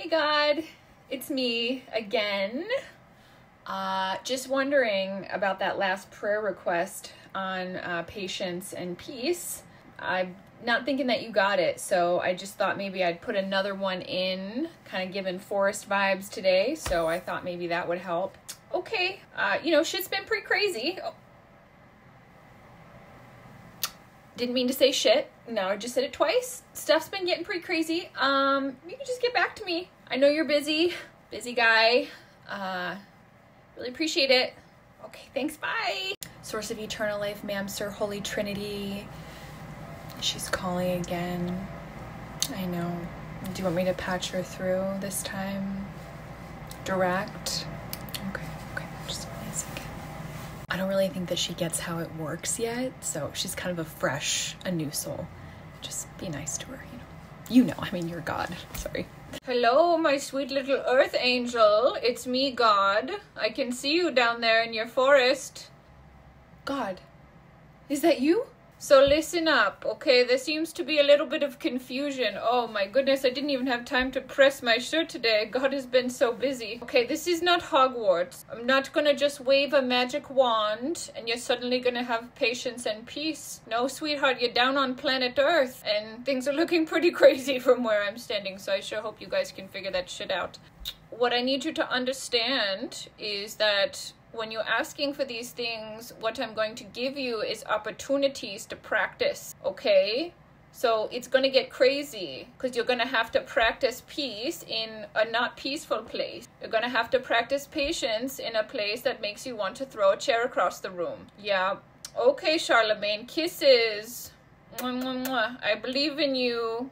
Hey God, it's me again. Uh, just wondering about that last prayer request on uh, patience and peace. I'm not thinking that you got it, so I just thought maybe I'd put another one in, kind of giving forest vibes today. So I thought maybe that would help. Okay, uh, you know, shit's been pretty crazy. Oh. Didn't mean to say shit. No, I just said it twice. Stuff's been getting pretty crazy. Um, you can just get back to me. I know you're busy, busy guy. Uh, really appreciate it. Okay, thanks. Bye. Source of eternal life, ma'am, sir, Holy Trinity. She's calling again. I know. Do you want me to patch her through this time? Direct? Okay, okay, just a second. I don't really think that she gets how it works yet, so she's kind of a fresh, a new soul. Just be nice to her, you know. You know, I mean, you're God. Sorry. Hello, my sweet little earth angel. It's me, God. I can see you down there in your forest. God, is that you? So listen up, okay? There seems to be a little bit of confusion. Oh my goodness, I didn't even have time to press my shirt today. God has been so busy. Okay, this is not Hogwarts. I'm not gonna just wave a magic wand and you're suddenly gonna have patience and peace. No, sweetheart, you're down on planet Earth and things are looking pretty crazy from where I'm standing, so I sure hope you guys can figure that shit out. What I need you to understand is that when you're asking for these things, what I'm going to give you is opportunities to practice, okay? So it's going to get crazy because you're going to have to practice peace in a not peaceful place. You're going to have to practice patience in a place that makes you want to throw a chair across the room. Yeah. Okay, Charlemagne, kisses. Mwah, mwah, mwah. I believe in you.